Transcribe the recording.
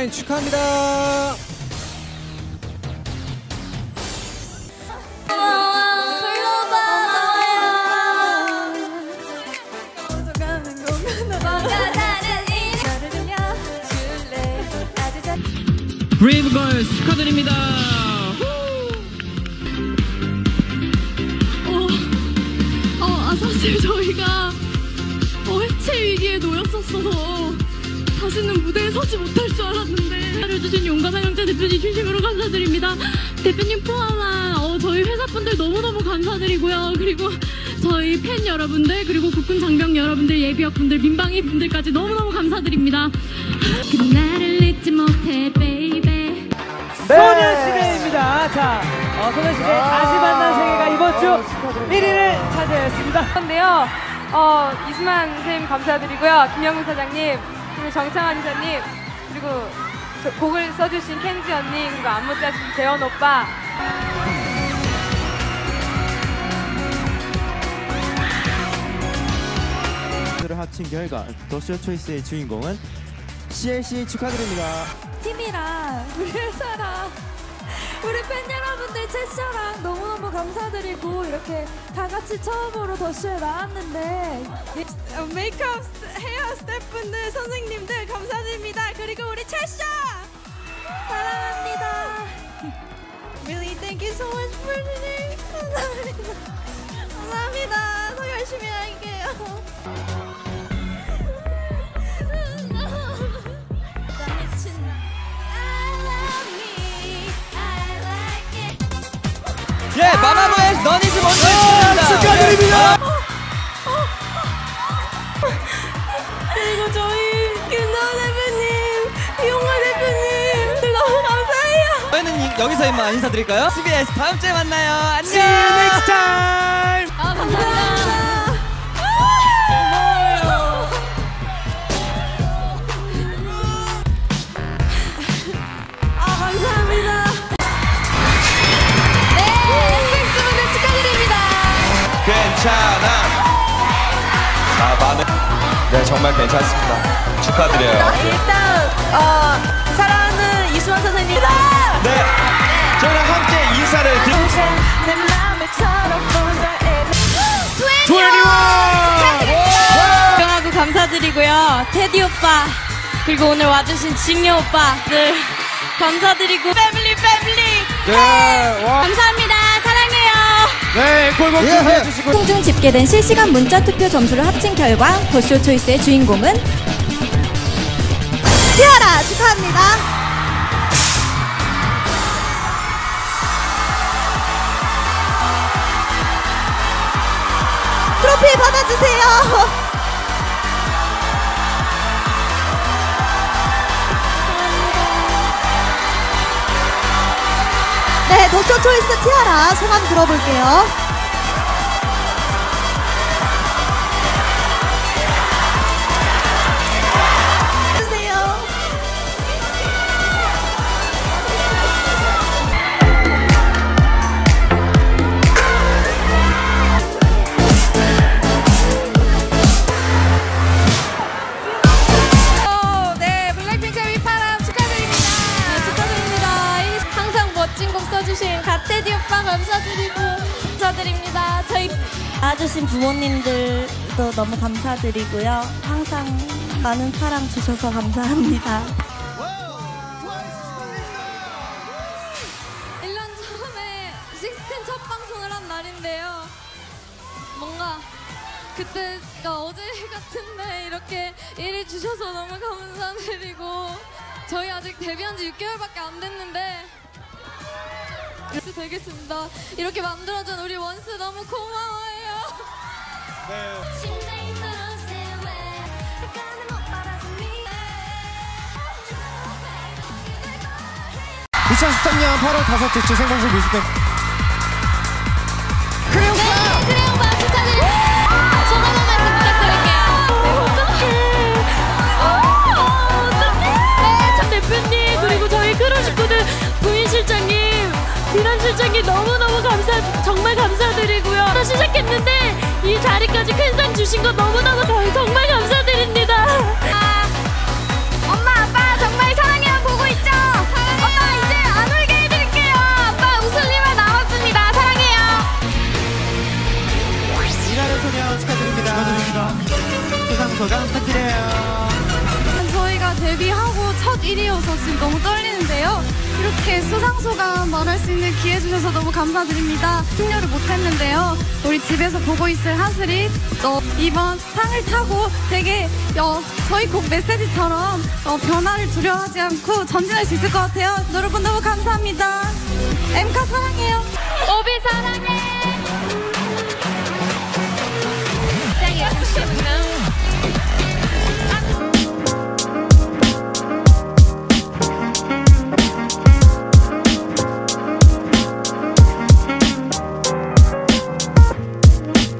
사인 축하합니다. 브레이브걸스 축하드립니다. 어, 어, 아, 사실 저희가 어, 해체 위기에 놓였었어서 다시는 무대에 서지 못할 줄 알았는데 해주신 용감한 형제 대표님 진심으로 감사드립니다. 대표님 포함한 어, 저희 회사분들 너무너무 감사드리고요. 그리고 저희 팬 여러분들 그리고 국군 장병 여러분들 예비역분들 민방위 분들까지 너무너무 감사드립니다. 그날을 잊지 못해 베이베 소녀시대입니다. 자, 어, 소녀시대 다시 만난 세계가 이번 주 1위를 차지했습니다. 건데요. 어, 이수만 선생님 감사드리고요. 김영훈 사장님, 그리고 정창환 이사님, 그리고 저- 곡을 써주신 켄지 언니, 그리고 안무 짜신 재원 오빠. 를 합친 결과 더쇼 초이스의 주인공은 CLC 축하드립니다. 팀이랑 우리 회사랑 우리 팬 여러분들 채쇼랑 너무너무 감사드리고 이렇게 다 같이 처음으로 더쇼에 나왔는데. 메이크업 헤어 스태프분들 선생님들 감사드립니다. 그리고 우리 채쇼 사랑합니다. Really thank you so much for today 감사합니다. 감사합니다. 더 열심히 할게요 예, 마마무의 너니즈 먼저 축하드립니다. 그리고 저희 김나은 대표님, 이용화 대표님 너무 감사해요. 저희는 이- 여기서 인사드릴까요? CBS 다음 주에 만나요. 안녕. See you next time. 아, 감사합니다. 정말 괜찮습니다. 축하드려요. 일단 어, 사랑하는 이수만 선생님. 네. 저랑 함께 인사를 드리 내 맘에 하고 감사드리고요. 테디 오빠 그리고 오늘 와주신 징여 오빠들 감사드리고 패밀리 패밀리 네, 와. 감사합니다. 네, 골목 준비해 주시고. 통중 집계된 실시간 문자 투표 점수를 합친 결과 더쇼 초이스의 주인공은 티아라 축하합니다. 트로피 받아주세요. 네, 더쇼 초이스 티아라 소감 들어볼게요. 갓테디 오빠 감사드리고 감사드립니다. 저희 와주신 부모님들도 너무 감사드리고요. 항상 많은 사랑 주셔서 감사합니다. 1년 처음에 식스텐 첫 방송을 한 날인데요. 뭔가 그때가 어제 같은데 이렇게 일이 주셔서 너무 감사드리고 저희 아직 데뷔한 지 6개월밖에 안 됐는데 원스 되겠습니다. 이렇게 만들어준 우리 원스 너무 고마워요. 받았습니다. 2013년 8월 5째 주 생방송 뮤직뱅 네, 했는데 이 자리까지 큰 상 주신 거 너무너무 정말 감사드립니다. 아, 엄마 아빠 정말 사랑해요 보고 있죠? 사랑해요. 이제 안 울게 해드릴게요. 아빠 웃을 일만 남았습니다. 사랑해요. 일하는 소녀 축하드립니다. 축하드립니다. 수상소감 부탁드려요. 데뷔하고 첫 일이어서 지금 너무 떨리는데요. 이렇게 수상소감 말할 수 있는 기회 주셔서 너무 감사드립니다. 승려를 못했는데요. 우리 집에서 보고 있을 하슬이 어, 이번 상을 타고 되게 어, 저희 곡 메시지처럼 어, 변화를 두려워하지 않고 전진할 수 있을 것 같아요. 여러분 너무 감사합니다. 엠카 사랑해요. 오비 사랑해.